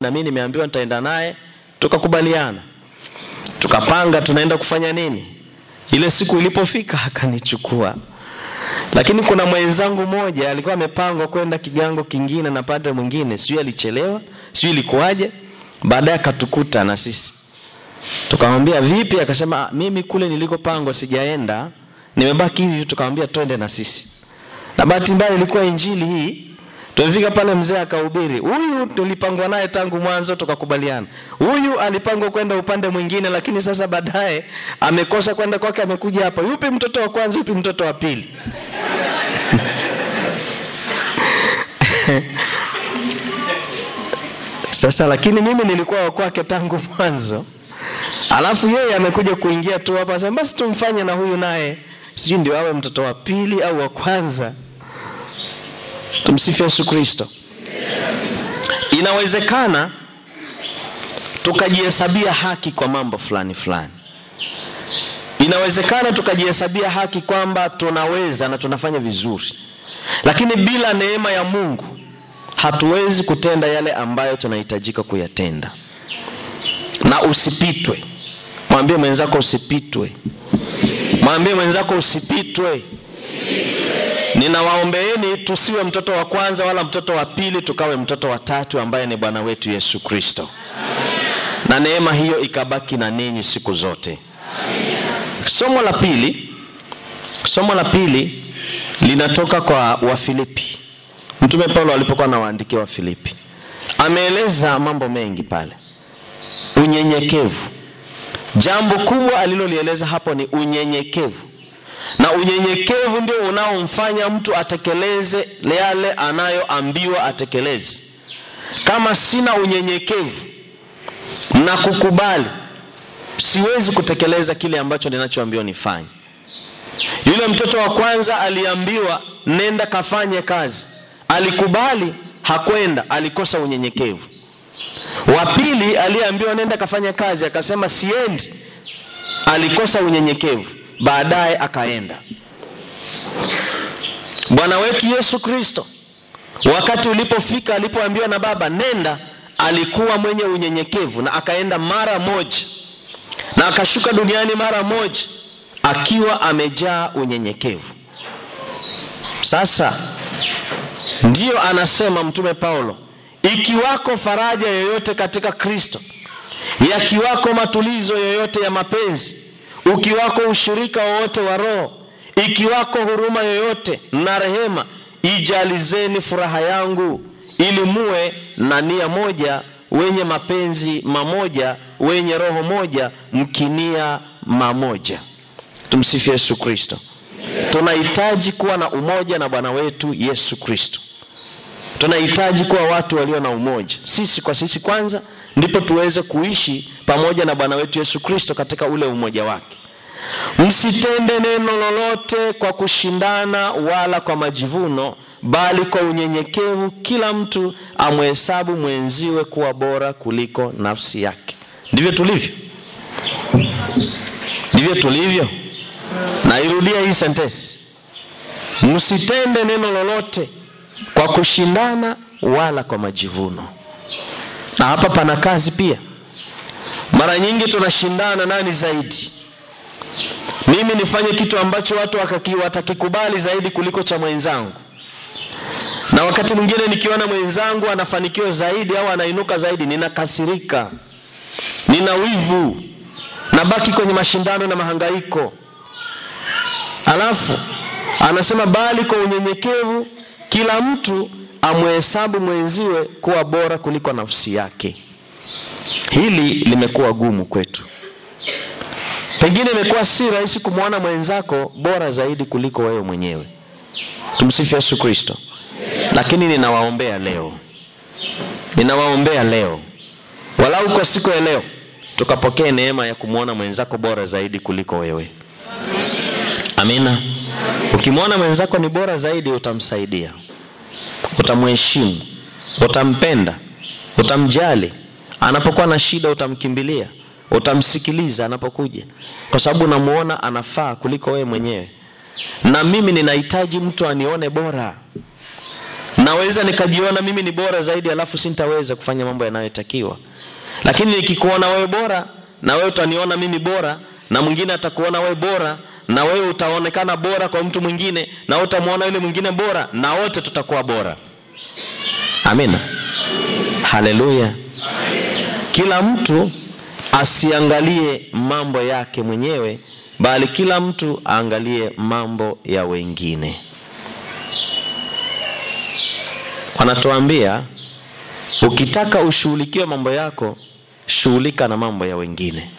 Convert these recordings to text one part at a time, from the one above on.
na mimi nimeambiwa nitaenda naye, tukakubaliana, tukapanga tunaenda kufanya nini. Ile siku ilipofika akanichukua, lakini kuna mwenzangu mmoja alikuwa amepangwa kwenda kigango kingine na padre mwingine, sijui alichelewa, sijui ilikuwaje. Baadaye akatukuta na sisi, tukamwambia vipi? Akasema "Ah, mimi kule nilikopangwa sijaenda, nimebaki hivi. Tukamwambia twende na sisi, na bahati mbaya ilikuwa injili hii Tumefika pale, mzee akahubiri. Huyu tulipangwa naye tangu mwanzo, tukakubaliana. Huyu alipangwa kwenda upande mwingine, lakini sasa baadaye amekosa kwenda kwake, amekuja hapa. Yupi mtoto wa kwanza, yupi mtoto wa pili? Sasa lakini mimi nilikuwa wa kwake tangu mwanzo, alafu yeye amekuja kuingia tu hapa, sasa basi tumfanye na huyu naye, sijui ndio awe mtoto wa pili au wa kwanza. Tumsifu Yesu Kristo. Inawezekana tukajihesabia haki kwa mambo fulani fulani. Inawezekana tukajihesabia haki kwamba tunaweza na tunafanya vizuri, lakini bila neema ya Mungu hatuwezi kutenda yale ambayo tunahitajika kuyatenda. Na usipitwe, mwambie mwenzako usipitwe, mwambie mwenzako usipitwe. Ninawaombeeni tusiwe mtoto wa kwanza wala mtoto wa pili, tukawe mtoto wa tatu ambaye ni Bwana wetu Yesu Kristo, na neema hiyo ikabaki na ninyi siku zote. Somo la pili, somo la pili linatoka kwa Wafilipi. Mtume Paulo alipokuwa anawaandikia Wafilipi ameeleza mambo mengi pale, unyenyekevu. Jambo kubwa alilolieleza hapo ni unyenyekevu na unyenyekevu ndio unaomfanya mtu atekeleze yale anayoambiwa atekeleze. Kama sina unyenyekevu na kukubali, siwezi kutekeleza kile ambacho ninachoambiwa nifanye. Yule mtoto wa kwanza aliambiwa nenda kafanye kazi, alikubali, hakwenda, alikosa unyenyekevu. Wa pili aliyeambiwa nenda kafanye kazi, akasema siendi, alikosa unyenyekevu baadaye akaenda. Bwana wetu Yesu Kristo, wakati ulipofika, alipoambiwa na Baba nenda, alikuwa mwenye unyenyekevu na akaenda mara moja, na akashuka duniani mara moja akiwa amejaa unyenyekevu. Sasa ndiyo anasema Mtume Paulo, ikiwako faraja yoyote katika Kristo, yakiwako matulizo yoyote ya mapenzi ukiwako ushirika wowote wa Roho, ikiwako huruma yoyote na rehema, ijalizeni furaha yangu, ili muwe na nia moja, wenye mapenzi mamoja, wenye roho moja, mkinia mamoja. Tumsifu Yesu Kristo. Tunahitaji kuwa na umoja na Bwana wetu Yesu Kristo. Tunahitaji kuwa watu walio na umoja, sisi kwa sisi kwanza, ndipo tuweze kuishi pamoja na Bwana wetu Yesu Kristo katika ule umoja wake. Msitende neno lolote kwa kushindana wala kwa majivuno, bali kwa unyenyekevu kila mtu amhesabu mwenziwe kuwa bora kuliko nafsi yake. Ndivyo tulivyo, ndivyo tulivyo. Nairudia hii sentensi, msitende neno lolote kwa kushindana wala kwa majivuno. Na hapa pana kazi pia. Mara nyingi tunashindana nani zaidi mimi nifanye kitu ambacho watu watakikubali zaidi kuliko cha mwenzangu, na wakati mwingine nikiona mwenzangu anafanikiwa zaidi au anainuka zaidi, ninakasirika, nina wivu, nabaki kwenye mashindano na mahangaiko. Alafu anasema bali kwa unyenyekevu kila mtu amhesabu mwenziwe kuwa bora kuliko nafsi yake. Hili limekuwa gumu kwetu. Pengine imekuwa si rahisi kumwona mwenzako bora zaidi kuliko wewe mwenyewe. Tumsifu Yesu Kristo. Lakini ninawaombea leo, ninawaombea leo, walau kwa siku ya leo tukapokee neema ya kumwona mwenzako bora zaidi kuliko wewe. Amina. Ukimwona mwenzako ni bora zaidi, utamsaidia, utamheshimu, utampenda, utamjali. Anapokuwa na shida, utamkimbilia utamsikiliza anapokuja, kwa sababu unamuona anafaa kuliko wewe mwenyewe. Na mimi ninahitaji mtu anione bora, naweza nikajiona mimi ni bora zaidi alafu sintaweza kufanya mambo yanayotakiwa lakini nikikuona wewe bora na wewe utaniona mimi bora na mwingine atakuona wewe bora na wewe utaonekana bora kwa mtu mwingine na utamwona yule mwingine bora na wote tutakuwa bora. Amina haleluya. Kila mtu asiangalie mambo yake mwenyewe bali kila mtu aangalie mambo ya wengine. Wanatuambia ukitaka ushughulikiwe mambo yako shughulika na mambo ya wengine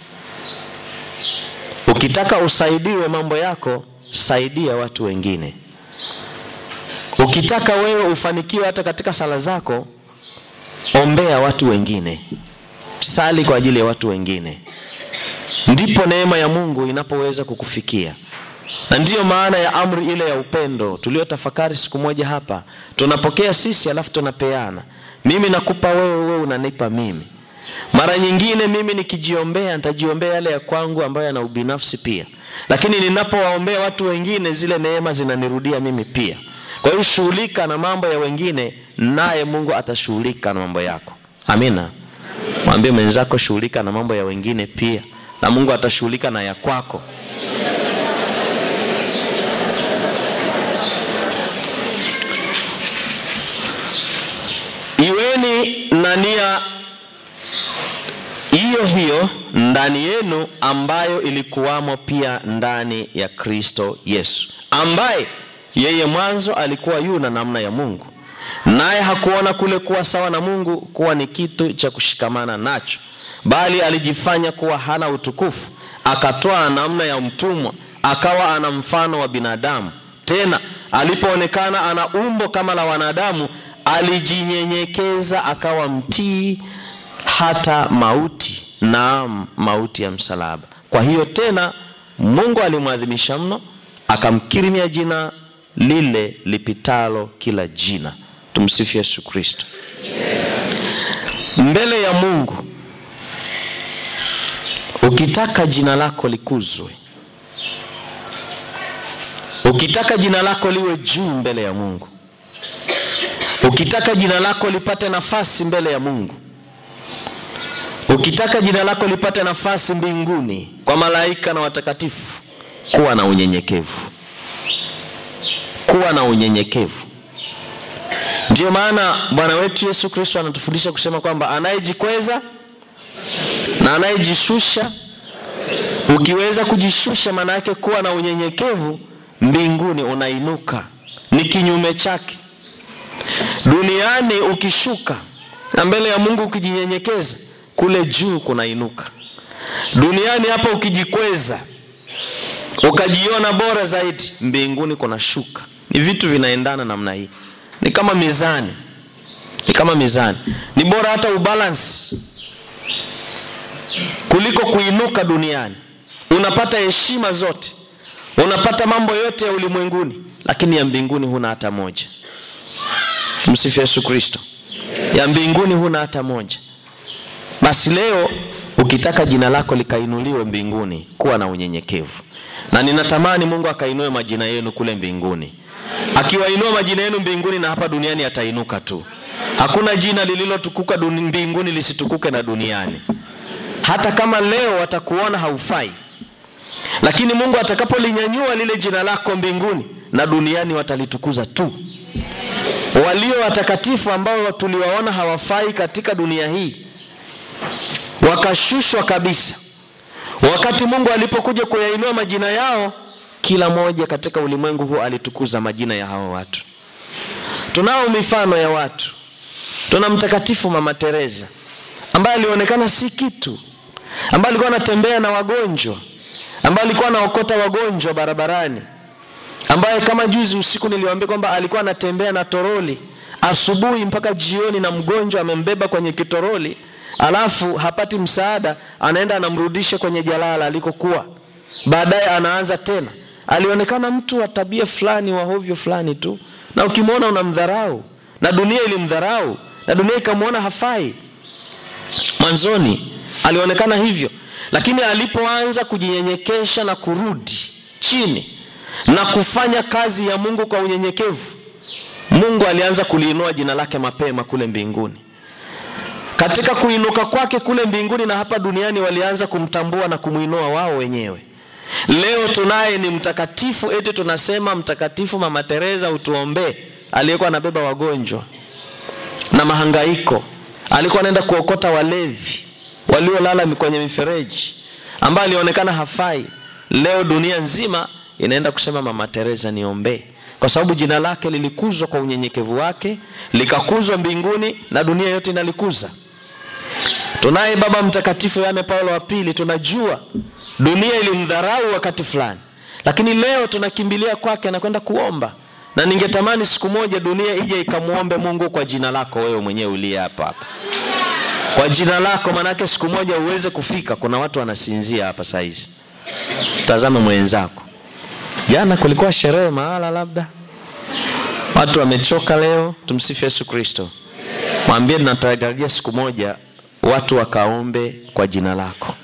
ukitaka usaidiwe mambo yako saidia watu wengine. Ukitaka wewe ufanikiwe hata katika sala zako ombea watu wengine. Sali kwa ajili ya watu wengine. Ndipo neema ya mungu inapoweza kukufikia. Na ndiyo maana ya amri ile ya upendo. Tuliyotafakari siku moja hapa tunapokea sisi alafu tunapeana. Mimi nakupa wewe wewe unanipa mimi mara nyingine mimi nikijiombea nitajiombea yale ya kwangu ambayo yana ubinafsi pia. Lakini ninapowaombea watu wengine zile neema zinanirudia mimi pia. Kwa hiyo shughulika na mambo ya wengine naye mungu atashughulika na mambo yako. Amina. Mwambie mwenzako shughulika na mambo ya wengine pia. Na mungu atashughulika na ya kwako. Iweni na nia hiyo hiyo ndani yenu ambayo ilikuwamo pia ndani ya kristo yesu ambaye yeye mwanzo alikuwa yu na namna ya mungu naye hakuona kule kuwa sawa na mungu kuwa ni kitu cha kushikamana nacho bali alijifanya kuwa hana utukufu akatoa namna ya mtumwa akawa ana mfano wa binadamu. Tena alipoonekana ana umbo kama la wanadamu alijinyenyekeza akawa mtii hata mauti naam mauti ya msalaba. Kwa hiyo tena mungu alimwadhimisha mno akamkirimia jina lile lipitalo kila jina. Tumsifu yesu kristo. Mbele ya mungu ukitaka jina lako likuzwe ukitaka jina lako liwe juu mbele ya mungu ukitaka jina lako lipate nafasi mbele ya mungu ukitaka jina lako lipate nafasi mbinguni kwa malaika na watakatifu kuwa na unyenyekevu. Kuwa na unyenyekevu. Ndiyo maana bwana wetu yesu kristo anatufundisha kusema kwamba anayejikweza na anayejishusha ukiweza kujishusha maana yake kuwa na unyenyekevu mbinguni unainuka. Ni kinyume chake. Duniani ukishuka na mbele ya mungu ukijinyenyekeza kule juu kunainuka. Duniani hapa ukijikweza ukajiona bora zaidi mbinguni kuna shuka ni vitu vinaendana namna hii. Ni kama mizani. Ni kama mizani. Ni bora hata ubalansi kuliko kuinuka duniani. Unapata heshima zote. Unapata mambo yote ya ulimwenguni lakini ya mbinguni huna hata moja. Msifu yesu kristo. Ya mbinguni huna hata moja basi leo ukitaka jina lako likainuliwe mbinguni kuwa na unyenyekevu. Na ninatamani mungu akainue majina yenu kule mbinguni. Akiwainua majina yenu mbinguni na hapa duniani atainuka tu. Hakuna jina lililotukuka mbinguni lisitukuke na duniani. Hata kama leo watakuona haufai lakini mungu atakapolinyanyua lile jina lako mbinguni na duniani watalitukuza tu. Walio watakatifu ambao tuliwaona hawafai katika dunia hii wakashushwa kabisa. Wakati mungu alipokuja kuyainua majina yao kila moja katika ulimwengu huu alitukuza majina ya hao watu. Tunao mifano ya watu. Tuna mtakatifu mama teresa ambaye alionekana si kitu ambaye alikuwa anatembea na wagonjwa ambaye alikuwa anaokota wagonjwa barabarani ambaye kama juzi usiku niliwaambia kwamba alikuwa anatembea na toroli asubuhi mpaka jioni na mgonjwa amembeba kwenye kitoroli alafu hapati msaada anaenda anamrudisha kwenye jalala alikokuwa. Baadaye anaanza tena. Alionekana mtu wa tabia fulani wa hovyo fulani tu. Na ukimwona unamdharau na dunia ilimdharau na dunia ikamwona hafai. Mwanzoni alionekana hivyo. Lakini alipoanza kujinyenyekesha na kurudi chini na kufanya kazi ya mungu kwa unyenyekevu mungu alianza kuliinua jina lake mapema kule mbinguni katika kuinuka kwake kule mbinguni na hapa duniani walianza kumtambua na kumwinua wao wenyewe. Leo tunaye ni mtakatifu eti tunasema mtakatifu mama teresa utuombee aliyekuwa anabeba wagonjwa na mahangaiko. Alikuwa anaenda kuokota walevi waliolala kwenye mifereji ambaye alionekana hafai. Leo dunia nzima inaenda kusema mama teresa niombee kwa sababu jina lake lilikuzwa kwa unyenyekevu wake likakuzwa mbinguni na dunia yote inalikuza tunaye baba mtakatifu Yohane paulo wa pili. Tunajua dunia ilimdharau wakati fulani lakini leo tunakimbilia kwake na kwenda kuomba. Na ningetamani siku moja dunia ije ikamwombe mungu kwa jina lako wewe mwenyewe uliye hapa hapa. Kwa jina lako manake siku moja uweze kufika. Kuna watu wanasinzia hapa saizi, tazama mwenzako. Jana kulikuwa sherehe mahala labda. Watu wamechoka leo. Tumsifu yesu kristo. Mwambie natarajia siku moja watu wakaombe kwa jina lako.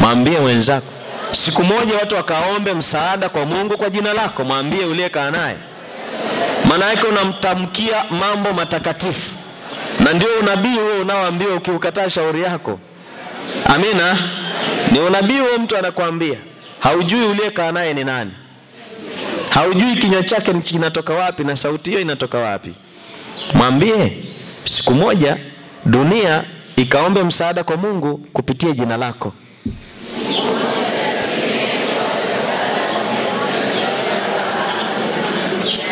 Mwambie mwenzako siku moja watu wakaombe msaada kwa mungu kwa jina lako. Mwambie uliyekaa naye. Maana yake unamtamkia mambo matakatifu. Na ndio unabii huo unaoambiwa ukiukataa shauri yako. Amina? Ni unabii huo mtu anakuambia. Haujui uliyekaa naye ni nani. Haujui kinywa chake kinatoka wapi na sauti hiyo inatoka wapi. Mwambie siku moja dunia ikaombe msaada kwa mungu kupitia jina lako.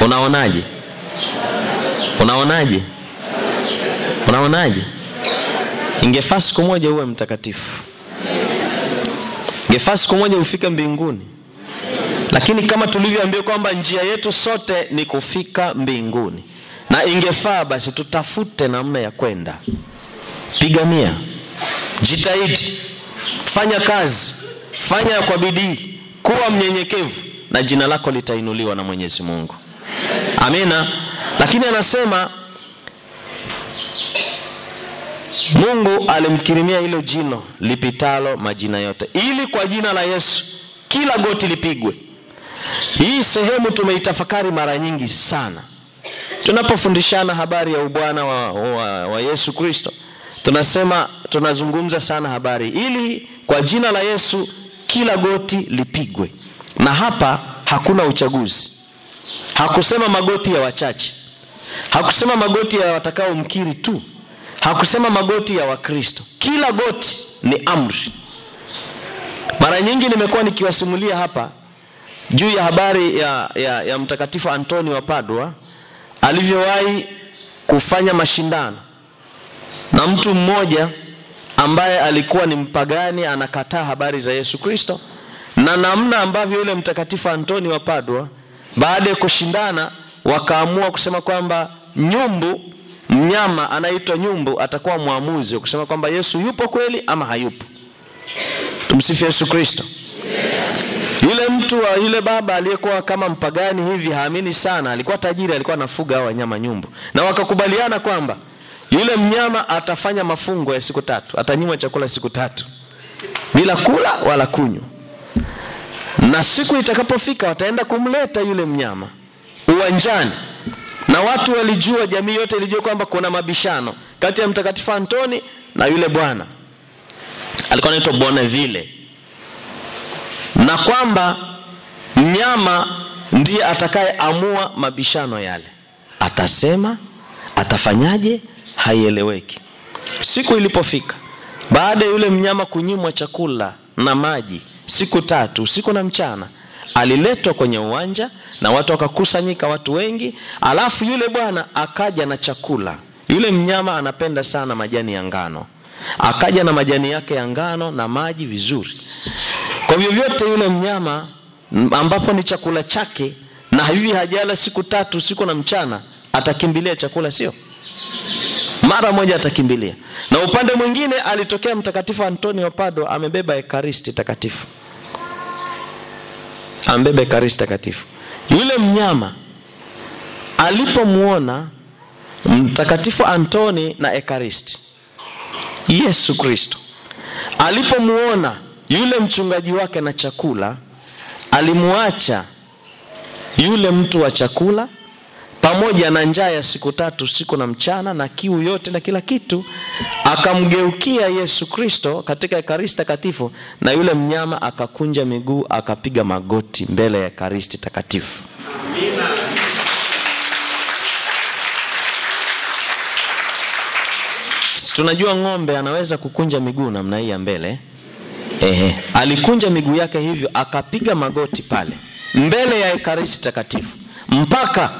Unaonaje? Unaonaje? Unaonaje? Ingefaa siku moja uwe mtakatifu. Ingefaa siku moja ufike mbinguni. Lakini kama tulivyoambiwa kwamba njia yetu sote ni kufika mbinguni. Na ingefaa basi tutafute namna ya kwenda pigania jitahidi. Fanya kazi. Fanya kwa bidii. Kuwa mnyenyekevu na jina lako litainuliwa na mwenyezi mungu. Amina. Lakini anasema mungu alimkirimia hilo jino lipitalo majina yote. Ili kwa jina la yesu kila goti lipigwe. Hii sehemu tumeitafakari mara nyingi sana. Tunapofundishana habari ya ubwana wa, wa, wa yesu kristo tunasema tunazungumza sana habari. Ili kwa jina la yesu kila goti lipigwe. Na hapa hakuna uchaguzi. Hakusema magoti ya wachache. Hakusema magoti ya watakaomkiri tu. Hakusema magoti ya wakristo. Kila goti ni amri. Mara nyingi nimekuwa nikiwasimulia hapa juu ya habari ya, ya, ya mtakatifu antoni wa padua alivyowahi kufanya mashindano na mtu mmoja ambaye alikuwa ni mpagani anakataa habari za yesu kristo. Na namna ambavyo yule mtakatifu antoni wa padua baada ya kushindana wakaamua kusema kwamba nyumbu mnyama anaitwa nyumbu atakuwa mwamuzi wa kusema kwamba yesu yupo kweli ama hayupo. Tumsifu yesu kristo. Yule mtu wa yule baba aliyekuwa kama mpagani hivi haamini sana. Alikuwa tajiri alikuwa anafuga wanyama nyumbu. Na wakakubaliana kwamba yule mnyama atafanya mafungo ya siku tatu atanyimwa chakula siku tatu bila kula wala kunywa. Na siku itakapofika wataenda kumleta yule mnyama uwanjani. Na watu walijua jamii yote ilijua kwamba kuna mabishano kati ya mtakatifu antoni na yule bwana. Alikuwa anaitwa Bonneville, na kwamba mnyama ndiye atakayeamua mabishano yale. Atasema atafanyaje haieleweki. Siku ilipofika baada ya yule mnyama kunyimwa chakula na maji siku tatu usiku na mchana aliletwa kwenye uwanja na watu wakakusanyika watu wengi alafu yule bwana akaja na chakula. Yule mnyama anapenda sana majani ya ngano. Akaja na majani yake ya ngano na maji vizuri. Kwa vyovyote yule mnyama ambapo ni chakula chake na hivi hajala siku tatu usiku na mchana atakimbilia chakula sio mara moja atakimbilia. Na upande mwingine alitokea mtakatifu antonio pado amebeba ekaristi takatifu. Amebeba ekaristi takatifu. Yule mnyama alipomwona mtakatifu antoni na ekaristi yesu kristo alipomwona yule mchungaji wake na chakula alimwacha yule mtu wa chakula pamoja na njaa ya siku tatu siku na mchana na kiu yote na kila kitu, akamgeukia Yesu Kristo katika Ekaristi Takatifu, na yule mnyama akakunja miguu akapiga magoti mbele ya Ekaristi Takatifu. Amina. tunajua ng'ombe anaweza kukunja miguu namna hii ya mbele. Ehe, alikunja miguu yake hivyo akapiga magoti pale mbele ya Ekaristi Takatifu mpaka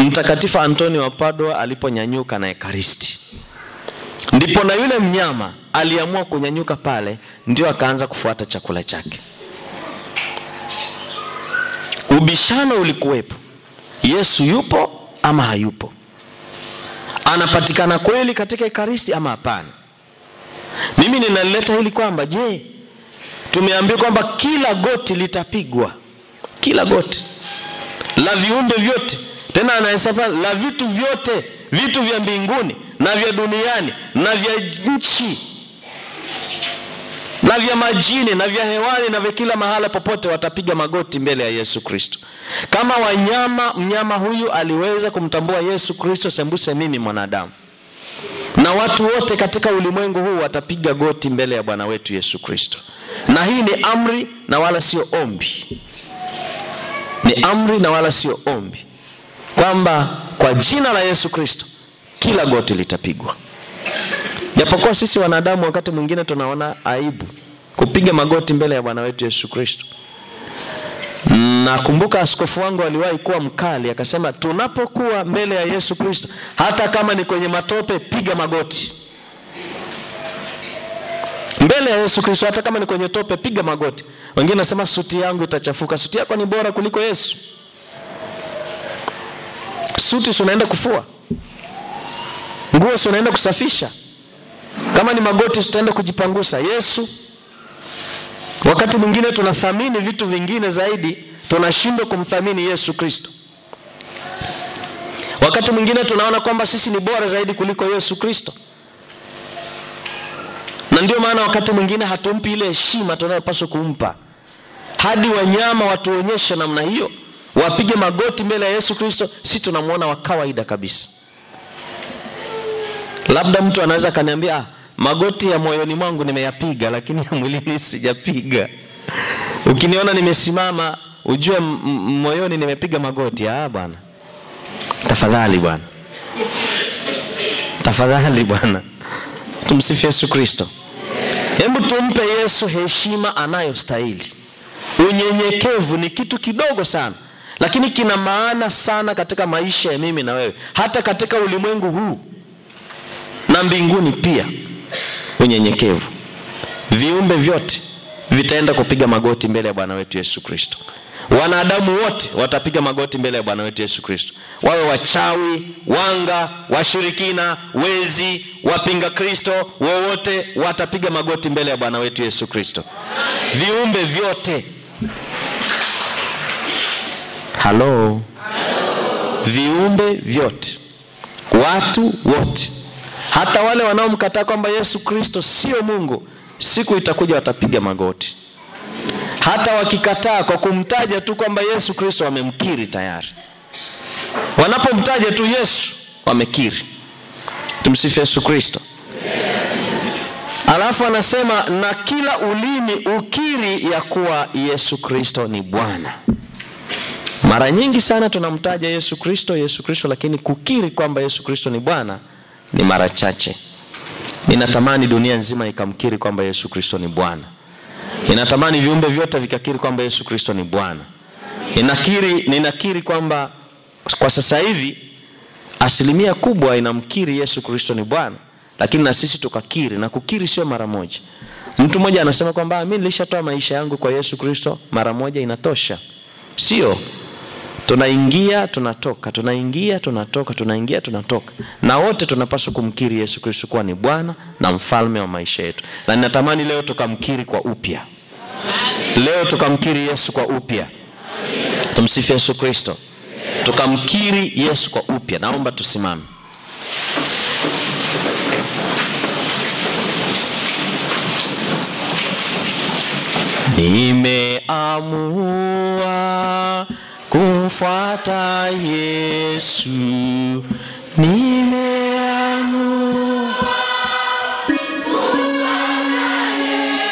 Mtakatifu Antoni wa Padua aliponyanyuka na Ekaristi, ndipo na yule mnyama aliamua kunyanyuka pale, ndio akaanza kufuata chakula chake. Ubishano ulikuwepo, Yesu yupo ama hayupo? Anapatikana kweli katika Ekaristi ama hapana? Mimi ninalileta hili kwamba, je, tumeambiwa kwamba kila goti litapigwa, kila goti la viumbe vyote tena anahesabu la vitu vyote, vitu vya mbinguni na vya duniani na vya nchi na vya majini na vya hewani na vya kila mahala popote, watapiga magoti mbele ya Yesu Kristo. Kama wanyama, mnyama huyu aliweza kumtambua Yesu Kristo, sembuse mimi mwanadamu, na watu wote katika ulimwengu huu watapiga goti mbele ya Bwana wetu Yesu Kristo, na hii ni amri na wala sio ombi, ni amri na wala sio ombi kwamba kwa jina la Yesu Kristo kila goti litapigwa. Japokuwa sisi wanadamu wakati mwingine tunaona aibu kupiga magoti mbele ya Bwana wetu Yesu Kristo. Nakumbuka askofu wangu aliwahi kuwa mkali, akasema tunapokuwa mbele ya Yesu Kristo, hata kama ni kwenye matope, piga magoti mbele ya Yesu Kristo, hata kama ni kwenye tope, piga magoti. Wengine nasema suti yangu itachafuka. Suti yako ni bora kuliko Yesu suti si unaenda kufua, nguo si unaenda kusafisha, kama ni magoti tutaenda kujipangusa. Yesu, wakati mwingine tunathamini vitu vingine zaidi, tunashindwa kumthamini Yesu Kristo. Wakati mwingine tunaona kwamba sisi ni bora zaidi kuliko Yesu Kristo, na ndio maana wakati mwingine hatumpi ile heshima tunayopaswa kumpa. Hadi wanyama watuonyeshe namna hiyo wapige magoti mbele ya Yesu Kristo, si tunamwona wa kawaida kabisa. Labda mtu anaweza akaniambia ah, magoti ya moyoni mwangu nimeyapiga, lakini ya mwilini sijapiga. Ukiniona nimesimama ujue moyoni nimepiga magoti. Ah bwana, tafadhali bwana, tafadhali bwana, tumsifu Yesu Kristo. Hebu tumpe Yesu heshima anayostahili. Unyenyekevu ni kitu kidogo sana lakini kina maana sana katika maisha ya mimi na wewe, hata katika ulimwengu huu na mbinguni pia. Unyenyekevu, viumbe vyote vitaenda kupiga magoti mbele ya Bwana wetu Yesu Kristo. Wanadamu wote watapiga magoti mbele ya Bwana wetu Yesu Kristo, wawe wachawi, wanga, washirikina, wezi, wapinga Kristo, wowote watapiga magoti mbele ya Bwana wetu Yesu Kristo. Viumbe vyote Halo, viumbe vyote, watu wote, hata wale wanaomkataa kwamba Yesu Kristo sio Mungu, siku itakuja watapiga magoti. Hata wakikataa kwa kumtaja tu kwamba Yesu Kristo, wamemkiri tayari. Wanapomtaja tu Yesu wamekiri. Tumsifu Yesu Kristo. Alafu anasema na kila ulimi ukiri ya kuwa Yesu Kristo ni Bwana. Mara nyingi sana tunamtaja Yesu Kristo, Yesu Kristo, lakini kukiri kwamba Yesu Kristo ni Bwana ni mara chache. Ninatamani dunia nzima ikamkiri kwamba Yesu Kristo ni Bwana. Ninatamani viumbe vyote vikakiri kwamba Yesu Kristo ni Bwana. Ninakiri, ninakiri kwamba kwa sasa hivi asilimia kubwa inamkiri Yesu Kristo ni Bwana, lakini na sisi tukakiri, na kukiri sio mara moja. Mtu mmoja anasema kwamba mimi nilishatoa maisha yangu kwa Yesu Kristo, mara moja inatosha. Sio, tunaingia tunatoka, tunaingia tunatoka, tunaingia tunatoka, na wote tunapaswa kumkiri Yesu Kristo kuwa ni Bwana na mfalme wa maisha yetu, na ninatamani leo tukamkiri kwa upya. Leo tukamkiri Yesu kwa upya. Tumsifu Yesu Kristo, tukamkiri Yesu kwa upya. Naomba tusimame. Nimeamua kumfuata Yesu, nimeamua.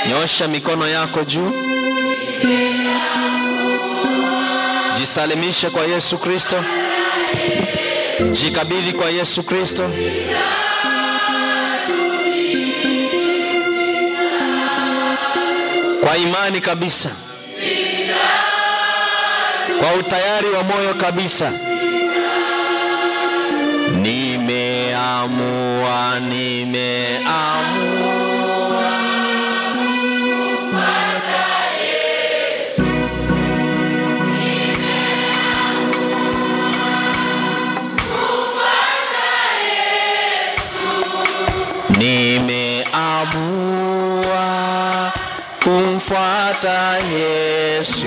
Nyosha mikono yako juu, jisalimishe kwa Yesu Kristo, jikabidhi kwa Yesu Kristo. Kwa imani kabisa, kwa utayari wa moyo kabisa, nimeamua, nimeamua. Nimeamua kumfuata Yesu,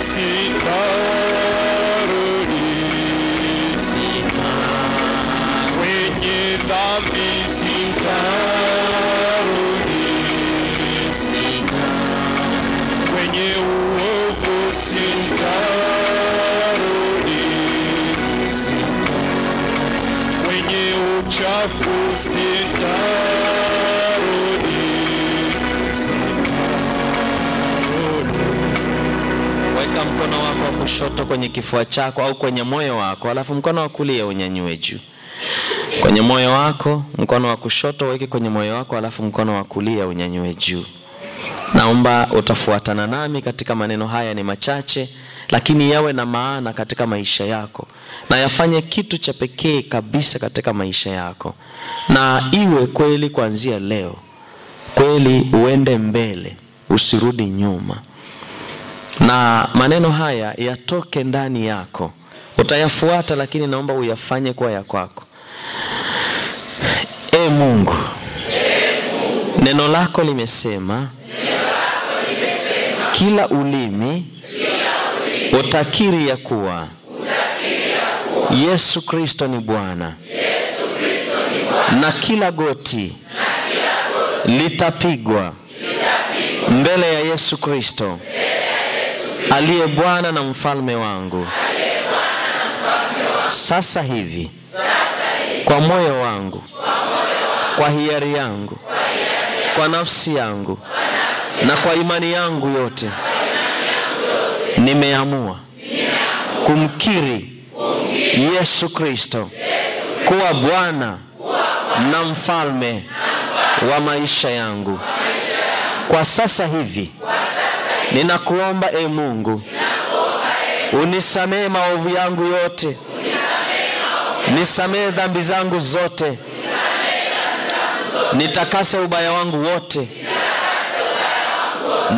Sita kushoto kwenye kifua chako au kwenye moyo wako, alafu mkono wa kulia unyanyue juu. Kwenye moyo wako, mkono wa kushoto uweke kwenye moyo wako, alafu mkono wa kulia unyanyue juu. Naomba utafuatana nami katika maneno haya, ni machache lakini yawe na maana katika maisha yako na yafanye kitu cha pekee kabisa katika maisha yako, na iwe kweli kuanzia leo, kweli uende mbele, usirudi nyuma na maneno haya yatoke ndani yako. Utayafuata, lakini naomba uyafanye kuwa ya kwako. E Mungu, e Mungu, neno lako limesema kila ulimi utakiri ya kuwa Yesu Kristo ni Bwana na kila goti litapigwa mbele ya Yesu Kristo aliye Bwana na mfalme wangu. sasa hivi kwa moyo wangu kwa hiari yangu kwa nafsi yangu na kwa imani yangu yote nimeamua kumkiri Yesu Kristo kuwa Bwana na mfalme wa maisha yangu. Kwa sasa hivi ninakuomba e Mungu, unisamehe maovu yangu yote, nisamehe dhambi zangu zote, nitakase ubaya wangu wote,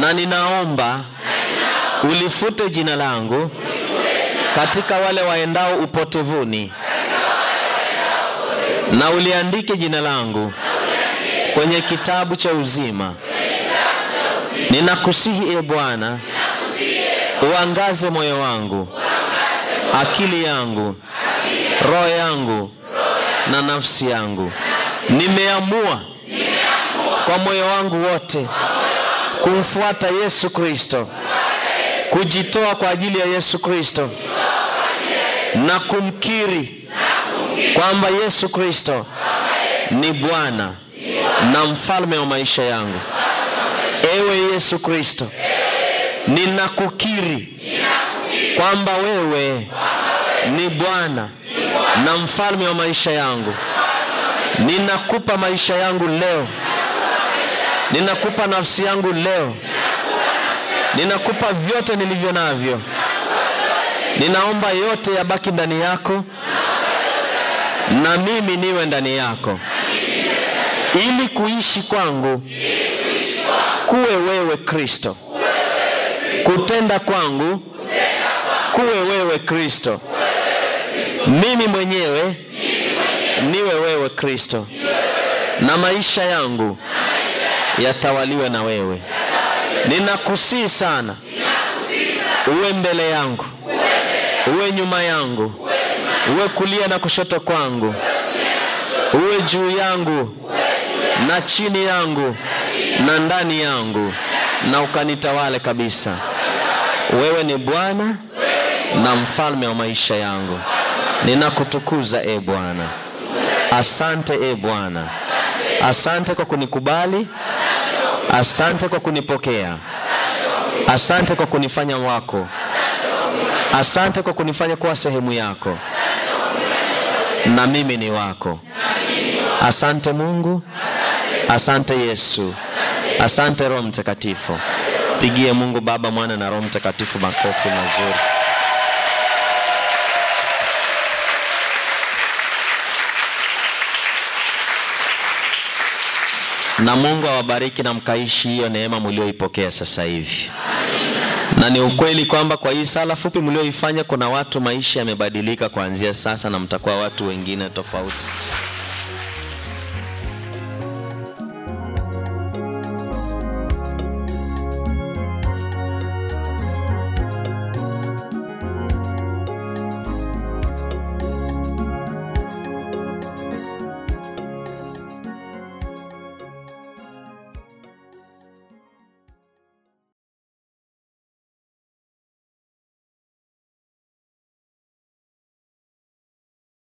na ninaomba ulifute jina langu katika wale waendao upotevuni, na uliandike jina langu kwenye kitabu cha uzima. Ninakusihi e Bwana, uangaze moyo wangu, akili yangu, roho yangu na nafsi yangu. Nimeamua kwa moyo wangu wote kumfuata Yesu Kristo, kujitoa kwa ajili ya Yesu Kristo na kumkiri kwamba Yesu Kristo ni Bwana na mfalme wa maisha yangu. Ewe Yesu Kristo, ninakukiri kwamba wewe ni Bwana na mfalme wa maisha yangu. Ninakupa maisha yangu leo, ninakupa nafsi yangu leo, ninakupa vyote nilivyo navyo. Ninaomba yote yabaki ndani yako na mimi niwe ndani yako, ili kuishi kwangu kuwe wewe Kristo, kutenda kwangu. Kuwe wewe Kristo, mimi mwenyewe niwe wewe Kristo, na maisha yangu yatawaliwe na wewe. Ninakusii sana, uwe mbele yangu, uwe nyuma yangu, uwe kulia na kushoto kwangu, uwe juu yangu. Na chini yangu na ndani yangu, na ukanitawale kabisa. Wewe ni Bwana na mfalme wa maisha yangu. Ninakutukuza e Bwana. Asante e Bwana, asante kwa kunikubali, asante kwa kunipokea, asante kwa kunifanya wako, asante kwa kunifanya kuwa sehemu yako, na mimi ni wako. Asante Mungu, asante Yesu, asante Roho Mtakatifu. Pigie Mungu Baba, Mwana na Roho Mtakatifu makofi mazuri. na Mungu awabariki na mkaishi hiyo neema mlioipokea sasa hivi. Na ni ukweli kwamba kwa hii sala fupi mlioifanya, kuna watu maisha yamebadilika kuanzia sasa, na mtakuwa watu wengine tofauti.